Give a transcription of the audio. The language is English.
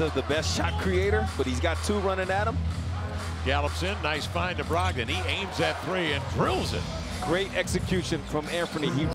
of the best shot creator, but he's got two running at him. Gallops in, nice find to Brogdon. He aims at three and drills it. Great execution from Anfernee. He